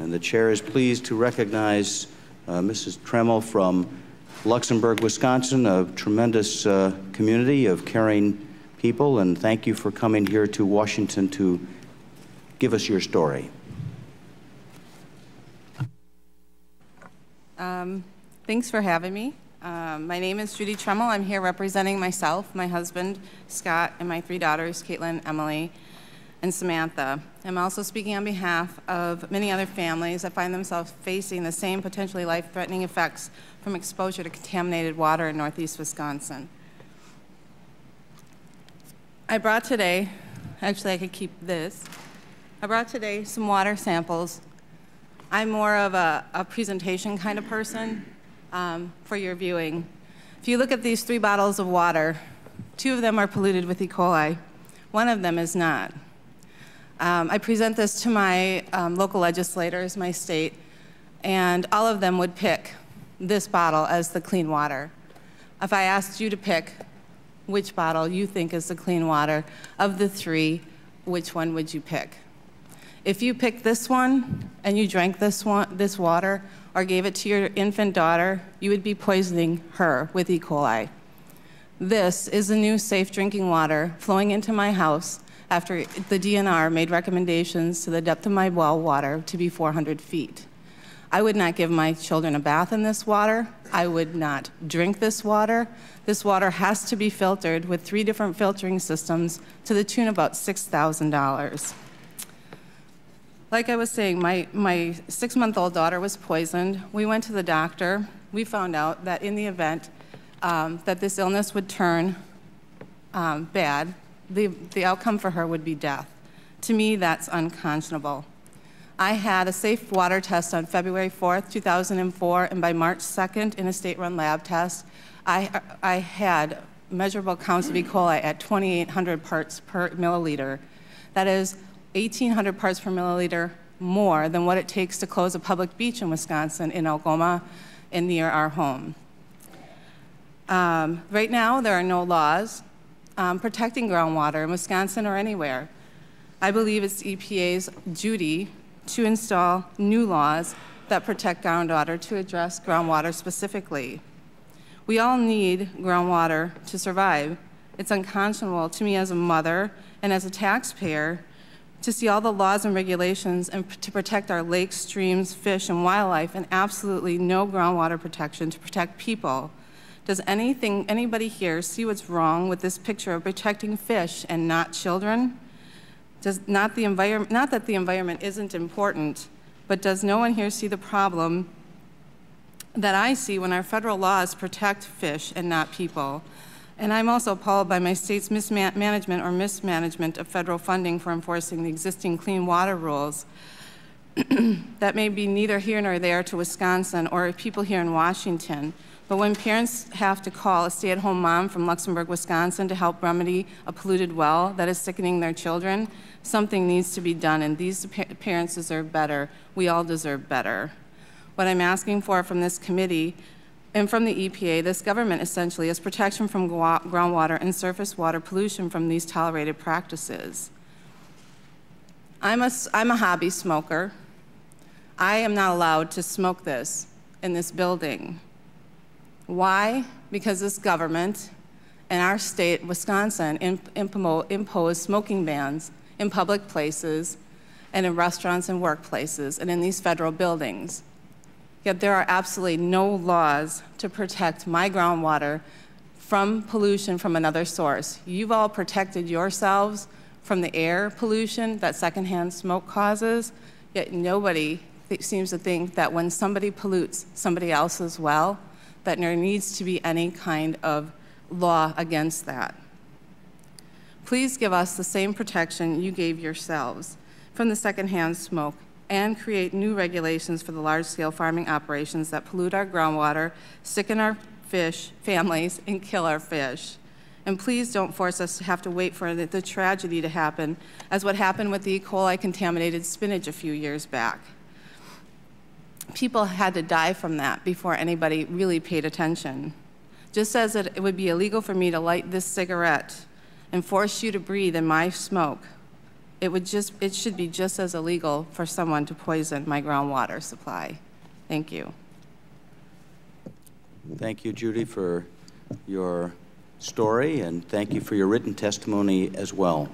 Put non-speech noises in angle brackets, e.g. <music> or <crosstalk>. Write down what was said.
And the chair is pleased to recognize uh, Mrs. Treml from Luxemburg, Wisconsin, a tremendous uh, community of caring people, and thank you for coming here to Washington to give us your story. Um, thanks for having me. Um, my name is Judy Treml. I'm here representing myself, my husband, Scott, and my three daughters, Caitlin, Emily, and Samantha. I'm also speaking on behalf of many other families that find themselves facing the same potentially life-threatening effects from exposure to contaminated water in northeast Wisconsin. I brought today, actually I could keep this, I brought today some water samples. I'm more of a, a presentation kind of person um, for your viewing. If you look at these three bottles of water, two of them are polluted with E. coli. One of them is not. Um, I present this to my um, local legislators, my state, and all of them would pick this bottle as the clean water. If I asked you to pick which bottle you think is the clean water of the three, which one would you pick? If you picked this one and you drank this, one, this water or gave it to your infant daughter, you would be poisoning her with E. coli. This is the new safe drinking water flowing into my house after the DNR made recommendations to the depth of my well water to be 400 feet. I would not give my children a bath in this water. I would not drink this water. This water has to be filtered with three different filtering systems to the tune of about $6,000. Like I was saying, my, my six month old daughter was poisoned. We went to the doctor. We found out that in the event um, that this illness would turn um, bad, the, the outcome for her would be death. To me, that's unconscionable. I had a safe water test on February 4th, 2004, and by March 2nd, in a state run lab test, I, I had measurable counts of E. coli at 2,800 parts per milliliter. That is 1,800 parts per milliliter more than what it takes to close a public beach in Wisconsin in Algoma and near our home. Um, right now, there are no laws um, protecting groundwater in Wisconsin or anywhere. I believe it's EPA's duty to install new laws that protect groundwater to address groundwater specifically. We all need groundwater to survive. It's unconscionable to me as a mother and as a taxpayer to see all the laws and regulations and to protect our lakes, streams, fish, and wildlife, and absolutely no groundwater protection to protect people does anything, anybody here see what's wrong with this picture of protecting fish and not children? Does not, the environment, not that the environment isn't important, but does no one here see the problem that I see when our federal laws protect fish and not people? And I'm also appalled by my state's mismanagement or mismanagement of federal funding for enforcing the existing clean water rules <clears throat> that may be neither here nor there to Wisconsin or people here in Washington. But when parents have to call a stay at home mom from Luxemburg, Wisconsin to help remedy a polluted well that is sickening their children, something needs to be done, and these parents deserve better. We all deserve better. What I'm asking for from this committee and from the EPA, this government essentially, is protection from groundwater and surface water pollution from these tolerated practices. I'm a, I'm a hobby smoker. I am not allowed to smoke this in this building. Why? Because this government and our state, Wisconsin, impose smoking bans in public places and in restaurants and workplaces and in these federal buildings. Yet there are absolutely no laws to protect my groundwater from pollution from another source. You've all protected yourselves from the air pollution that secondhand smoke causes, yet nobody seems to think that when somebody pollutes somebody else's well, that there needs to be any kind of law against that. Please give us the same protection you gave yourselves from the secondhand smoke and create new regulations for the large-scale farming operations that pollute our groundwater, sicken our fish families, and kill our fish. And please don't force us to have to wait for the, the tragedy to happen, as what happened with the E. coli contaminated spinach a few years back people had to die from that before anybody really paid attention. Just as it would be illegal for me to light this cigarette and force you to breathe in my smoke, it would just, it should be just as illegal for someone to poison my groundwater supply. Thank you. Thank you, Judy, for your story, and thank you for your written testimony as well.